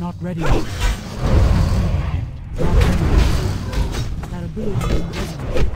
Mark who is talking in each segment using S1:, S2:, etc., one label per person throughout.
S1: Not ready. Not ready. That ability isn't ready.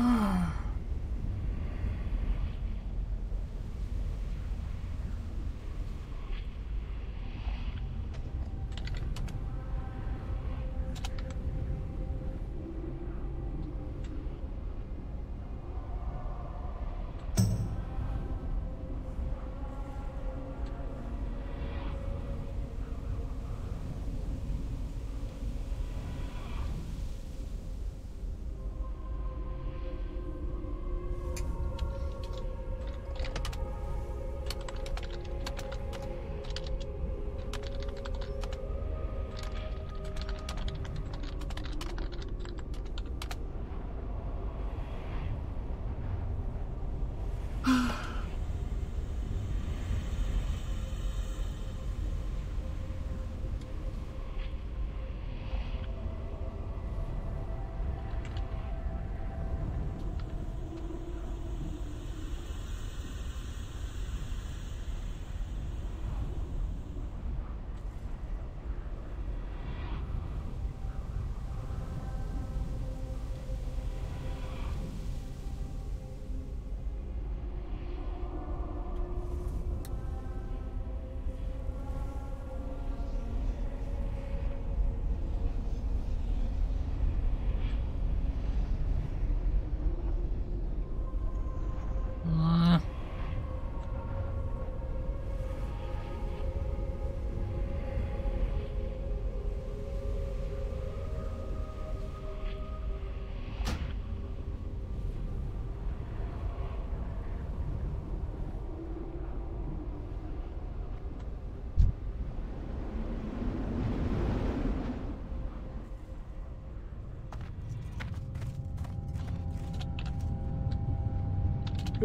S1: Oh.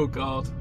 S2: Oh
S1: god.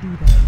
S3: Do that.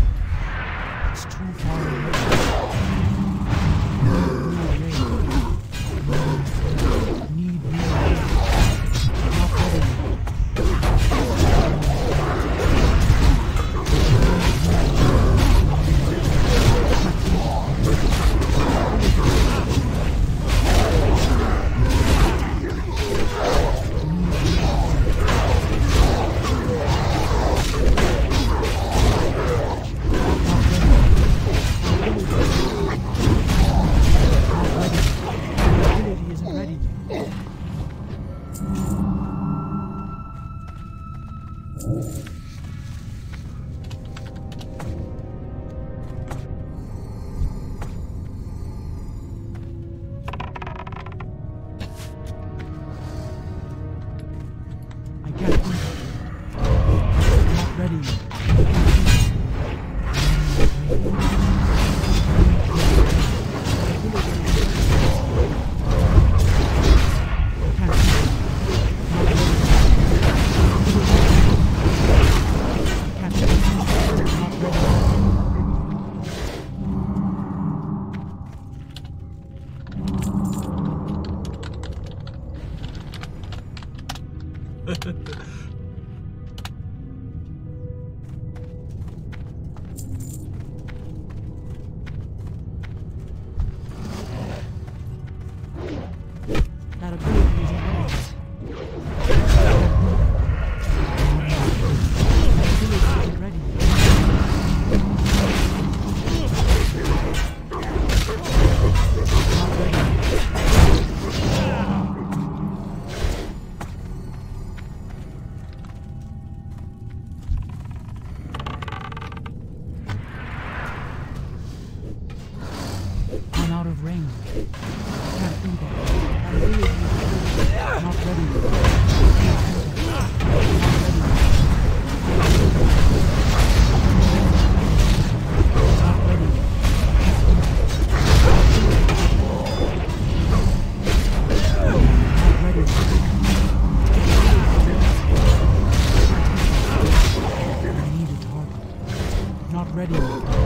S3: ready.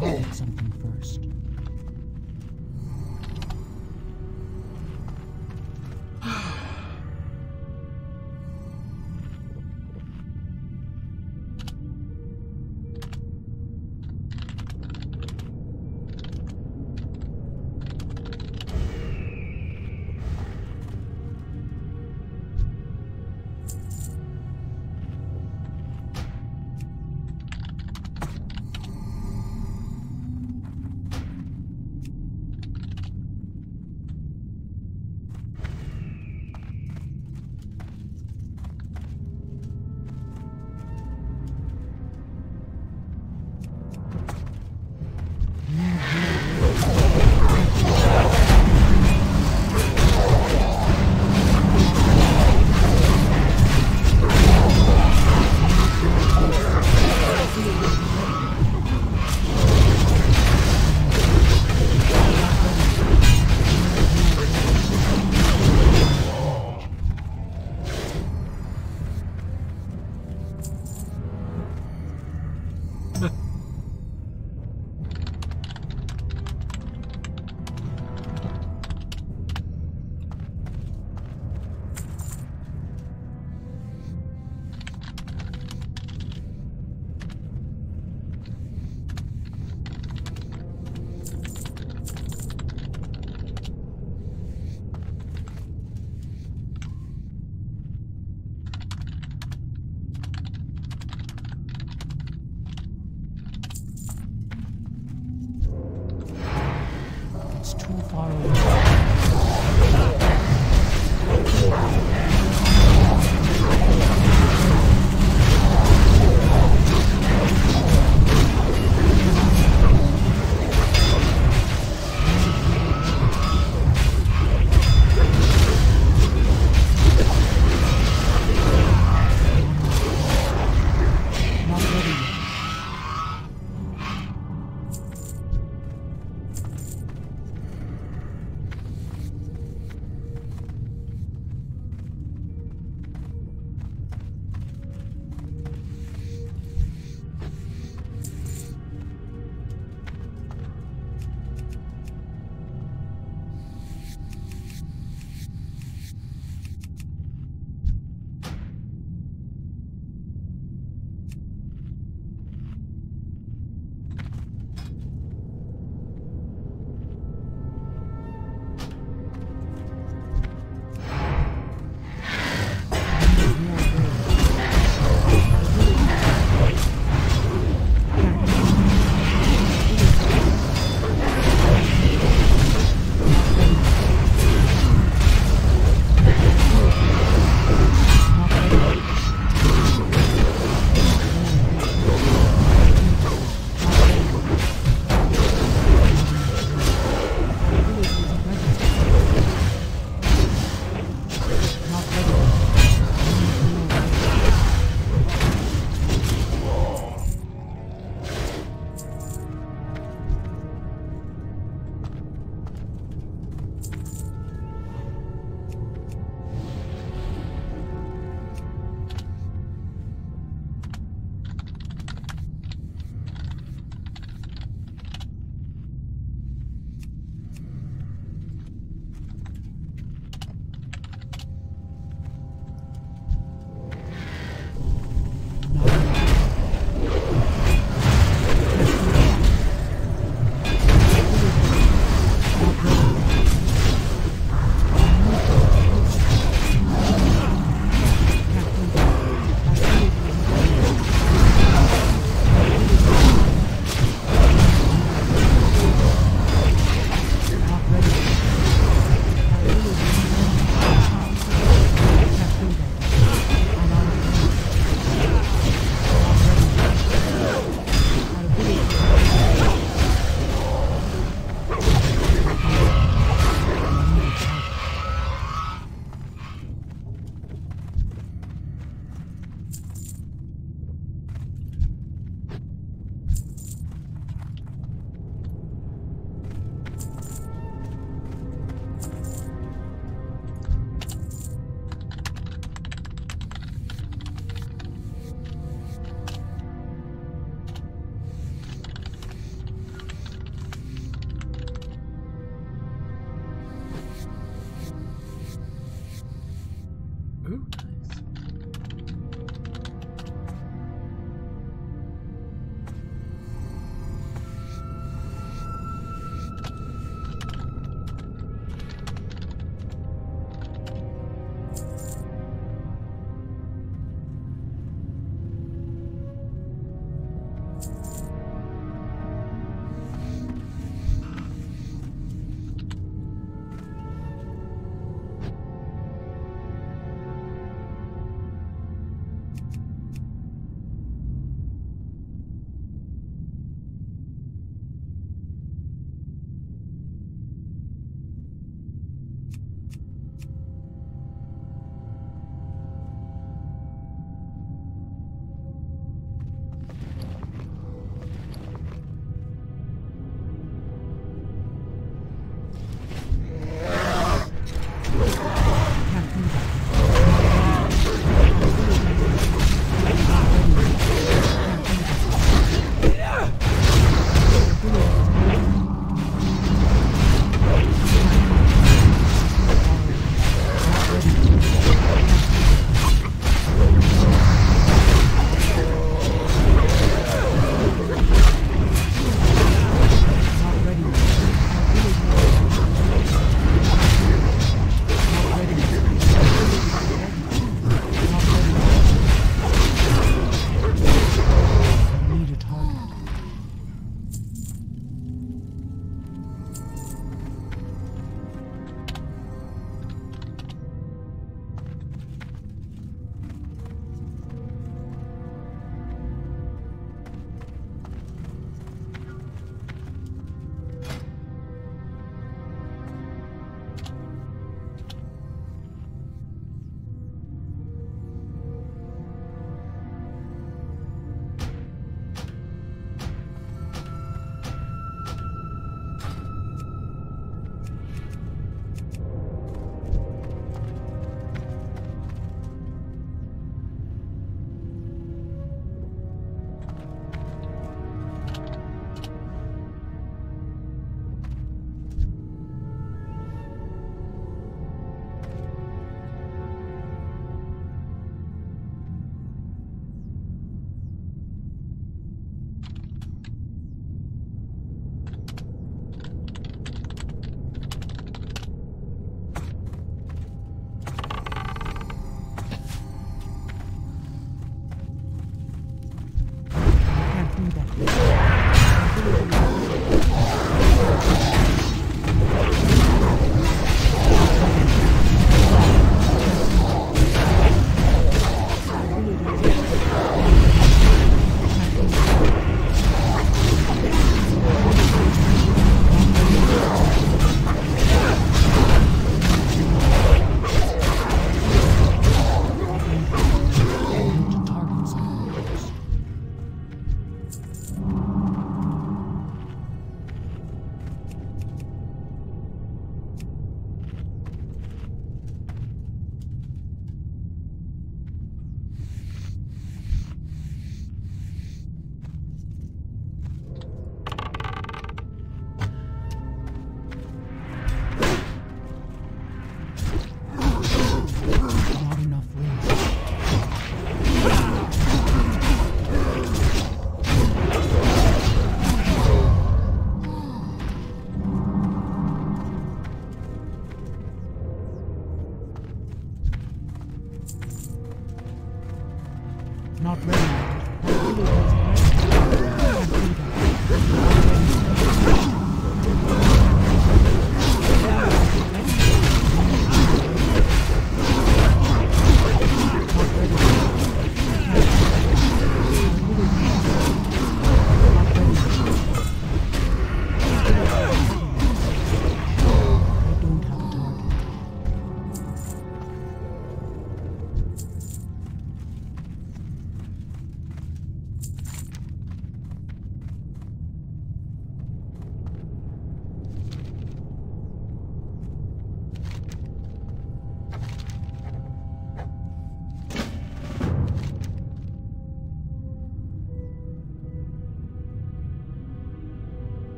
S1: Something first.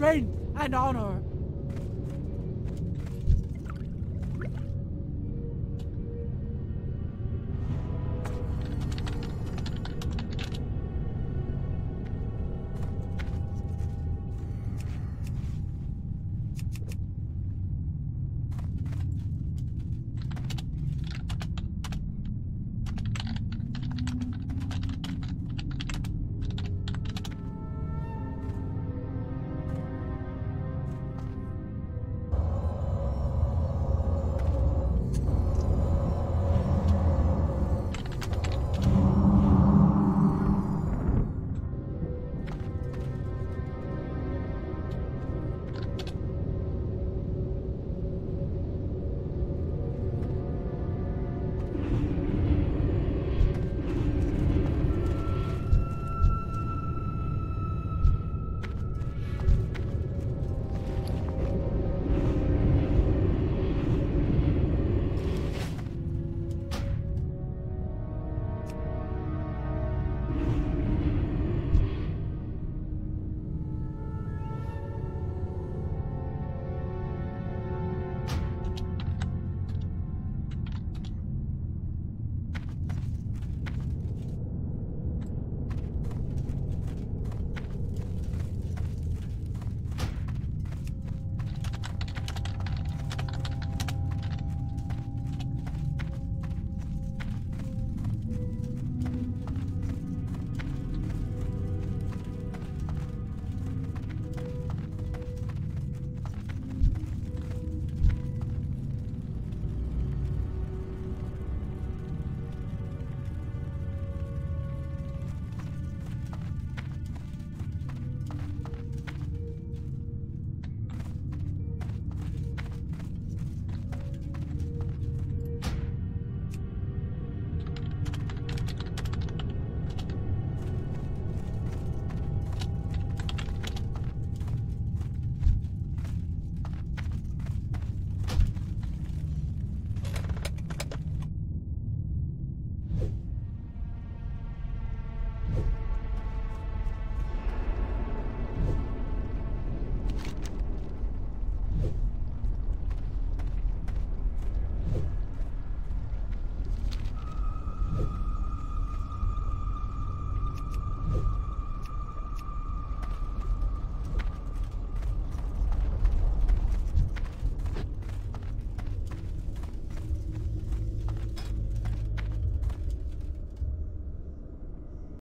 S1: Strength and honor